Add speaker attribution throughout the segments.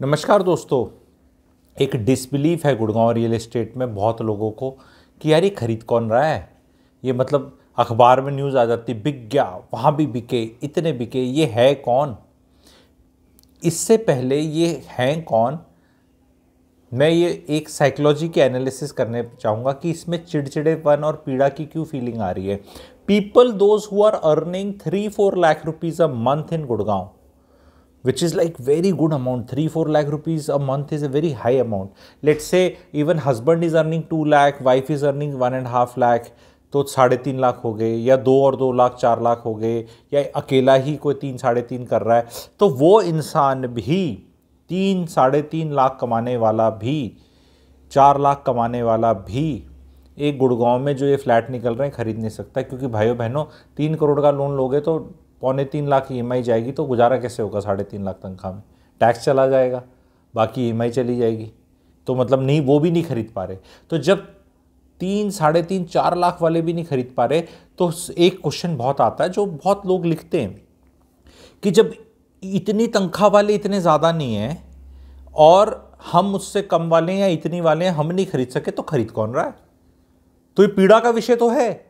Speaker 1: नमस्कार दोस्तों। एक डिसबिलीफ है गुड़गांव रियल एस्टेट में बहुत लोगों को कि यार ये खरीद कौन रहा है? ये मतलब अखबार में न्यूज़ आ जाती, बिक गया, वहाँ भी बिके, इतने बिके, ये है कौन? इससे पहले ये हैं कौन? मैं ये एक साइकोलॉजी के एनालिसिस करने चाहूँगा कि इसमें चिड़चिड़ेपन और पीड़ा की क्यों फीलिंग आ रही है? People those who are earning three four lakh rupees a month in Gurgaon which is like very good amount. 3 4 lakh rupees a month is a very high amount. Let's say even husband is earning 2 lakh, wife is earning one and half lakh तो साढ़े तीन लाख हो गए, या दो और दो लाख, चार लाख हो गए, या अकेला ही कोई तीन, साढ़े तीन कर रहा है तो वो इंसान भी तीन, साढ़े तीन लाख कमाने वाला भी, चार लाख कमाने वाला भी एक गुड़गांव में जो ये फ्लैट निकल रहे हैं, खरीद नहीं सकता, क्योंकि भाइयों बहनों तीन करोड़ का लोन लोगे तो पौने तीन लाख ई e जाएगी तो गुजारा कैसे होगा साढ़े तीन लाख तनख्वाह में? टैक्स चला जाएगा, बाकी ई e चली जाएगी। तो मतलब नहीं, वो भी नहीं खरीद पा रहे। तो जब तीन, साढ़े तीन, चार लाख वाले भी नहीं खरीद पा रहे तो एक क्वेश्चन बहुत आता है, जो बहुत लोग लिखते हैं कि जब इतनी तनख्वाह वाले इतने ज़्यादा नहीं हैं, और हम उससे कम वाले हैं या इतनी वाले हैं, हम नहीं खरीद सके तो खरीद कौन रहा है? तो ये पीड़ा का विषय तो है।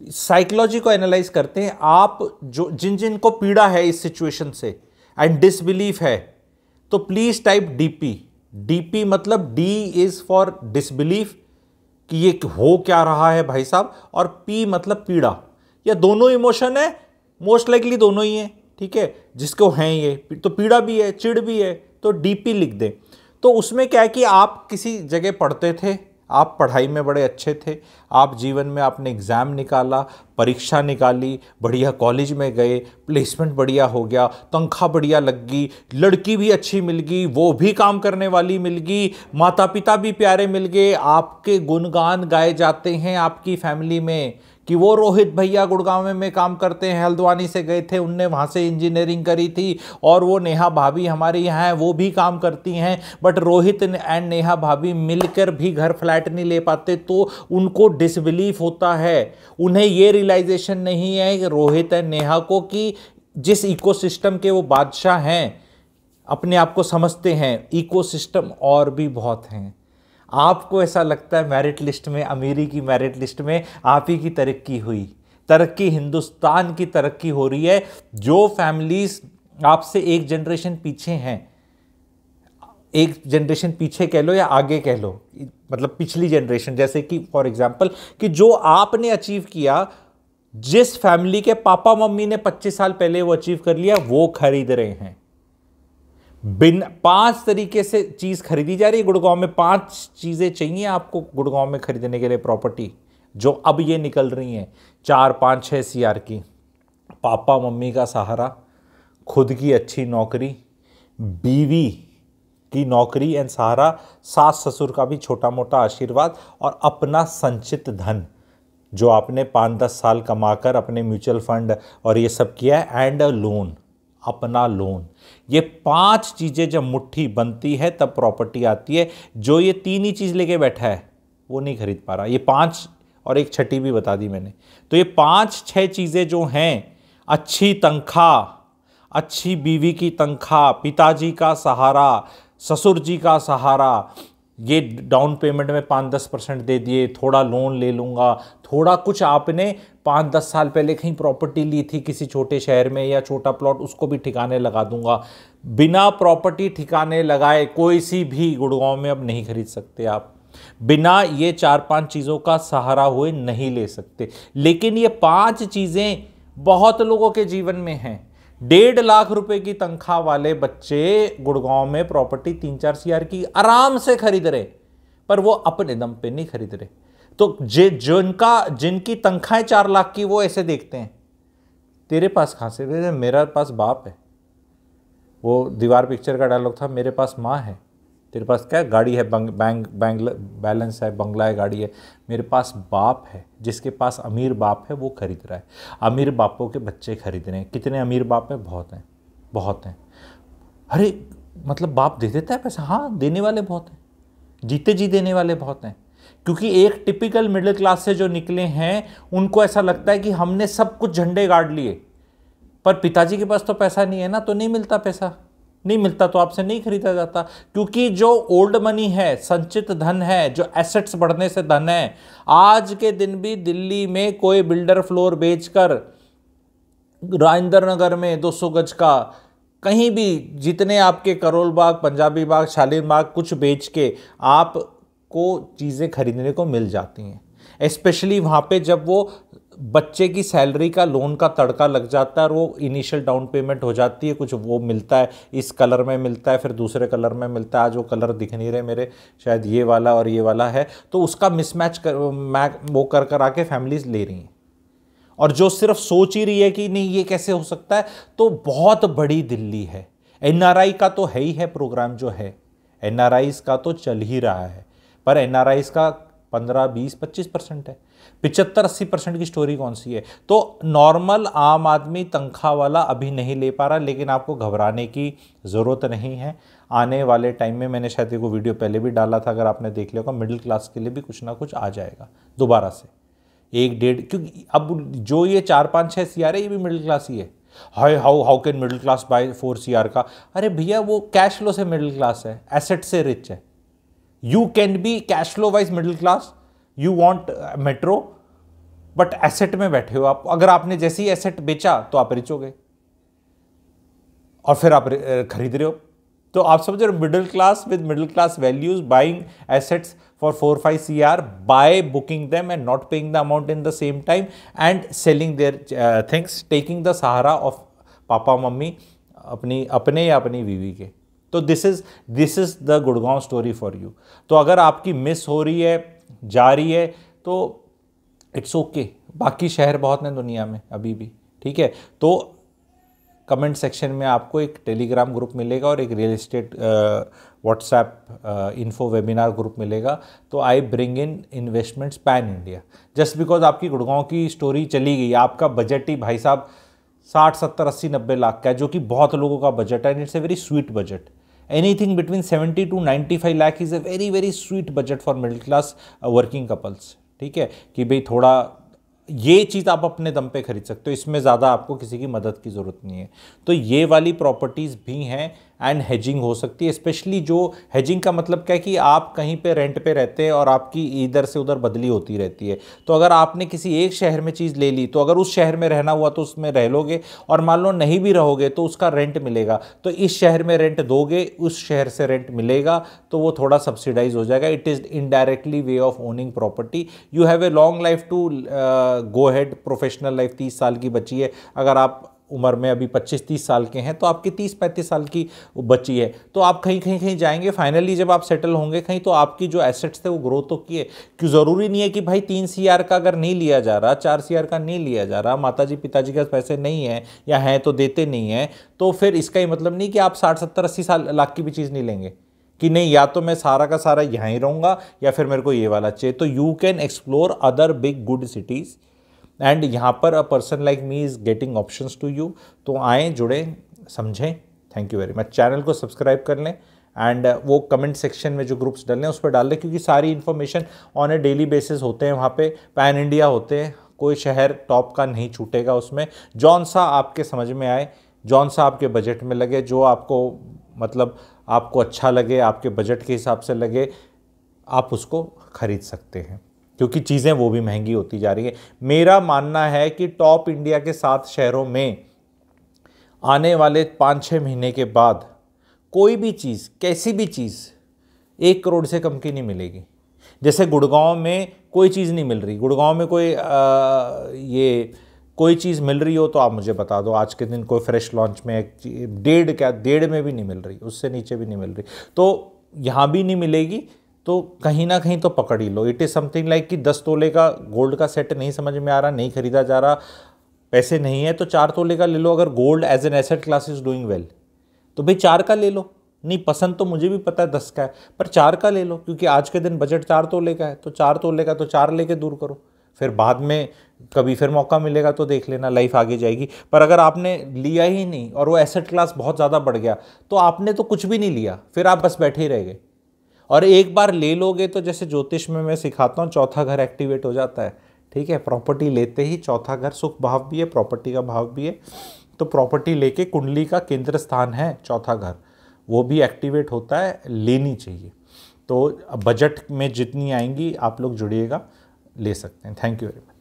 Speaker 1: साइकोलॉजी को एनालाइज करते हैं, आप जो, जिन जिन को पीड़ा है इस सिचुएशन से एंड डिसबिलीफ है तो प्लीज़ टाइप डीपी डीपी मतलब डी इज़ फॉर डिसबिलीफ कि ये हो क्या रहा है भाई साहब और पी मतलब पीड़ा। या दोनों इमोशन है मोस्ट लाइकली दोनों ही हैं, ठीक है? जिसको हैं ये तो पीड़ा भी है चिड़ भी है तो डीपी लिख दें। तो उसमें क्या है कि आप किसी जगह पढ़ते थे आप पढ़ाई में बड़े अच्छे थे, आप जीवन में आपने एग्ज़ाम निकाला, परीक्षा निकाली, बढ़िया कॉलेज में गए प्लेसमेंट बढ़िया हो गया, तनख्वाह बढ़िया लग गई लड़की भी अच्छी मिल गई, वो भी काम करने वाली मिल गई माता पिता भी प्यारे मिल गए, आपके गुणगान गाए जाते हैं आपकी फैमिली में। कि वो रोहित भैया गुड़गांव में, काम करते हैं हल्द्वानी से गए थे उनने वहाँ से इंजीनियरिंग करी थी और वो नेहा भाभी हमारे यहाँ हैं वो भी काम करती हैं बट रोहित एंड नेहा भाभी मिलकर भी घर फ्लैट नहीं ले पाते तो उनको डिसबिलीफ होता है। उन्हें ये रियलाइजेशन नहीं है रोहित एंड नेहा को कि जिस इकोसिस्टम के वो बादशाह हैं अपने आप को समझते हैं इकोसिस्टम और भी बहुत हैं। आपको ऐसा लगता है मेरिट लिस्ट में, अमीरी की मेरिट लिस्ट में आप ही की तरक्की हुई। तरक्की हिंदुस्तान की तरक्की हो रही है। जो फैमिलीज़ आपसे एक जनरेशन पीछे हैं, एक जनरेशन पीछे कह लो या आगे कह लो मतलब पिछली जनरेशन जैसे कि फॉर एग्जांपल कि जो आपने अचीव किया, जिस फैमिली के पापा मम्मी ने 25 साल पहले वो अचीव कर लिया, वो खरीद रहे हैं। बिन पाँच तरीके से चीज़ खरीदी जा रही है गुड़गांव में, पाँच चीज़ें चाहिए आपको गुड़गांव में खरीदने के लिए प्रॉपर्टी जो अब ये निकल रही हैं, चार, पाँच छः सी आर की। पापा, मम्मी का सहारा, खुद की अच्छी नौकरी, बीवी की नौकरी एंड सहारा, सास ससुर का भी छोटा मोटा आशीर्वाद और अपना संचित धन, जो आपने पाँच, दस साल कमाकर अपने म्यूचुअल फंड और ये सब किया है एंड अ लोन अपना लोन ये पाँच चीज़ें जब मुट्ठी बनती है, तब प्रॉपर्टी आती है। जो ये तीन ही चीज़ लेके बैठा है, वो नहीं खरीद पा रहा। ये पाँच, और एक छठी भी बता दी मैंने। तो ये पाँच, छह चीज़ें जो हैं, अच्छी तनख्वाह, अच्छी बीवी की तनख्वाह, पिताजी का सहारा, ससुर जी का सहारा, ये डाउन पेमेंट में पाँच दस परसेंट दे दिए, थोड़ा लोन ले लूँगा, थोड़ा कुछ आपने पाँच दस साल पहले कहीं प्रॉपर्टी ली थी किसी छोटे शहर में या छोटा प्लॉट उसको भी ठिकाने लगा दूँगा। बिना प्रॉपर्टी ठिकाने लगाए कोई सी भी गुड़गांव में अब नहीं खरीद सकते आप। बिना ये चार पाँच चीज़ों का सहारा हुए नहीं ले सकते। लेकिन ये पाँच चीज़ें बहुत लोगों के जीवन में हैं। डेढ़ लाख रुपए की तनख्वाह वाले बच्चे गुड़गांव में प्रॉपर्टी तीन चार सी की आराम से खरीद रहे, पर वो अपने दम पे नहीं खरीद रहे। तो जे, जिनका, जिनकी तनख्वाहें चार लाख की, वो ऐसे देखते हैं। तेरे पास कहाँ से? मेरा पास बाप है। वो दीवार पिक्चर का डायलॉग था, मेरे पास माँ है। तेरे पास क्या गाड़ी है? बैंक बैंक बैंक बैलेंस है, बंगला है, गाड़ी है। मेरे पास बाप है। जिसके पास अमीर बाप है, वो खरीद रहा है। अमीर बापों के बच्चे खरीद रहे हैं। कितने अमीर बाप हैं? बहुत हैं। बहुत हैं। अरे मतलब बाप दे देता है पैसा? हाँ देने वाले बहुत हैं। जीते जी देने वाले बहुत हैं। क्योंकि एक टिपिकल मिडिल क्लास से जो निकले हैं, उनको ऐसा लगता है कि हमने सब कुछ झंडे गाड़ लिए। पर पिताजी के पास तो पैसा नहीं है ना तो नहीं मिलता पैसा। नहीं मिलता तो आपसे नहीं खरीदा जाता। क्योंकि जो ओल्ड मनी है, संचित धन है, जो एसेट्स बढ़ने से धन है, आज के दिन भी दिल्ली में कोई बिल्डर फ्लोर बेचकर राजेंद्र नगर में 200 गज का कहीं भी जितने आपके करोल बाग, पंजाबी बाग, शालीन बाग कुछ बेच के आपको चीज़ें खरीदने को मिल जाती हैं। स्पेशली वहाँ पे जब वो बच्चे की सैलरी का लोन का तड़का लग जाता है और वो इनिशियल डाउन पेमेंट हो जाती है, कुछ वो मिलता है, इस कलर में मिलता है, फिर दूसरे कलर में मिलता है, आज वो कलर दिख नहीं रहे मेरे, शायद ये वाला और ये वाला है। तो उसका मिसमैच कर वो कर कर आके फैमिलीज़ ले रही हैं। और जो सिर्फ़ सोच ही रही है कि नहीं, ये कैसे हो सकता है तो बहुत बड़ी दिल्ली है। एनआरआई का तो है ही है प्रोग्राम जो है। एन का तो चल ही रहा है। पर एन का पंद्रह, बीस, पच्चीस परसेंट है। पिचहत्तर, अस्सी परसेंट की स्टोरी कौन सी है? तो नॉर्मल आम आदमी तनख्वाह वाला अभी नहीं ले पा रहा, लेकिन आपको घबराने की ज़रूरत नहीं है। आने वाले टाइम में मैंने शायद वो वीडियो पहले भी डाला था, अगर आपने देख लिया होगा मिडिल क्लास के लिए भी कुछ ना कुछ आ जाएगा, दोबारा से। एक, डेढ़, क्योंकि अब जो ये चार, पाँच छः सी आर है, ये भी मिडिल क्लास ही है। Hi how how can middle class buy four C R का? अरे भैया, वो कैश फ्लो से मिडिल क्लास है एसेट से रिच है। You can be cash flow wise middle class you want metro but asset में बैठे हो आप। अगर आपने जैसे ही एसेट बेचा तो आप रिच हो गए। और फिर आप खरीद रहे हो। तो आप समझ रहे हो middle class with middle class values buying assets for four five C R by booking them and not paying the amount in the same time and selling their things taking the Sahara of पापा mummy अपनी, अपने या अपनी बीवी के। तो this is this is the Gurgaon story for you तो अगर आपकी मिस हो रही है, जा रही है तो इट्स ओके okay. बाकी शहर बहुत हैं दुनिया में, अभी भी, ठीक है? तो कमेंट सेक्शन में आपको एक टेलीग्राम ग्रुप मिलेगा और एक real estate WhatsApp info webinar group मिलेगा। तो I bring in investments pan India just because आपकी गुड़गांव की स्टोरी चली गई, आपका बजट ही भाई साहब साठ, सत्तर, अस्सी, नब्बे लाख का है, जो कि बहुत लोगों का बजट है and it's a very sweet budget anything between seventy two ninety five lakh is a very very sweet budget for middle class working couples ठीक है? कि भाई थोड़ा ये चीज़ आप अपने दम पे खरीद सकते हो, इसमें ज़्यादा आपको किसी की मदद की ज़रूरत नहीं है। तो ये वाली प्रॉपर्टीज़ भी हैं एंड हेजिंग हो सकती है स्पेशली जो हेजिंग का मतलब क्या है कि आप कहीं पे रेंट पे रहते हैं और आपकी इधर से उधर बदली होती रहती है। तो अगर आपने किसी एक शहर में चीज़ ले ली तो अगर उस शहर में रहना हुआ तो उसमें रह लोगे और मान लो नहीं भी रहोगे तो उसका रेंट मिलेगा। तो इस शहर में रेंट दोगे, उस शहर से रेंट मिलेगा तो वो थोड़ा सब्सिडाइज हो जाएगा। It is indirectly way of owning property you have a long life to go had professional life तीस साल की बची है। अगर आप उम्र में अभी 25-30 साल के हैं तो आपकी 30-35 साल की बची है तो आप कहीं कहीं कहीं जाएँगे। फाइनली जब आप सेटल होंगे कहीं तो आपकी जो एसेट्स थे वो ग्रो तो किए। क्यों ज़रूरी नहीं है कि भाई तीन सी का अगर नहीं लिया जा रहा, चार सी का नहीं लिया जा रहा माता जी पिताजी के पैसे नहीं हैं या हैं तो देते नहीं हैं तो फिर इसका ही मतलब नहीं कि आप साठ, सत्तर, अस्सी साल, लाख की भी चीज़ नहीं लेंगे। कि नहीं, या तो मैं सारा का सारा यहाँ ही रहूँगा या फिर मेरे को ये वाला चाहिए। तो you can explore other big good cities and यहाँ पर a person like me is getting option to you तो आएँ, जुड़ें, समझें. Thank you very much channel को सब्सक्राइब कर लें एंड वो कमेंट सेक्शन में जो ग्रुप्स डल हैं उस पर डाल दें क्योंकि सारी information on a daily basis होते हैं वहाँ पे. पैन इंडिया होते हैं. कोई शहर टॉप का नहीं छूटेगा उसमें. जौन सा आपके समझ में आए. जौन सा आपके बजट में लगे. जो आपको मतलब आपको अच्छा लगे, आपके बजट के हिसाब से लगे, आप उसको ख़रीद सकते हैं. क्योंकि चीज़ें वो भी महँगी होती जा रही है। मेरा मानना है कि टॉप इंडिया के सात शहरों में आने वाले पाँच छः महीने के बाद कोई भी चीज़ कैसी भी चीज़ एक करोड़ से कम की नहीं मिलेगी। जैसे गुड़गांव में कोई चीज़ नहीं मिल रही। गुड़गांव में कोई आ, ये कोई चीज़ मिल रही हो तो आप मुझे बता दो। आज के दिन कोई फ्रेश लॉन्च में एक डेढ़ क्या डेढ़ में भी नहीं मिल रही। उससे नीचे भी नहीं मिल रही। तो यहाँ भी नहीं मिलेगी। तो कहीं ना कहीं तो पकड़ ही लो। इट इज़ समथिंग लाइक कि दस तोले का गोल्ड का सेट नहीं समझ में आ रहा, नहीं खरीदा जा रहा, पैसे नहीं है तो चार तोले का ले लो अगर gold as an asset class is doing well तो भाई चार का ले लो। नहीं, पसंद तो मुझे भी पता है दस का है, पर चार का ले लो, क्योंकि आज के दिन बजट चार तोले का है तो चार तोले का तो चार लेके दूर करो। फिर बाद में कभी फिर मौका मिलेगा तो देख लेना लाइफ आगे जाएगी। पर अगर आपने लिया ही नहीं, और वो एसेट क्लास बहुत ज़्यादा बढ़ गया तो आपने तो कुछ भी नहीं लिया, फिर आप बस बैठे ही रह गए। और एक बार ले लोगे तो जैसे ज्योतिष में मैं सिखाता हूँ, चौथा घर एक्टिवेट हो जाता है। ठीक है प्रॉपर्टी लेते ही चौथा घर सुख भाव भी है प्रॉपर्टी का भाव भी है। तो प्रॉपर्टी लेके कुंडली का केंद्र स्थान है चौथा घर। वो भी एक्टिवेट होता है, लेनी चाहिए। तो बजट में जितनी आएँगी, आप लोग जुड़िएगा, ले सकते हैं। Thank you very much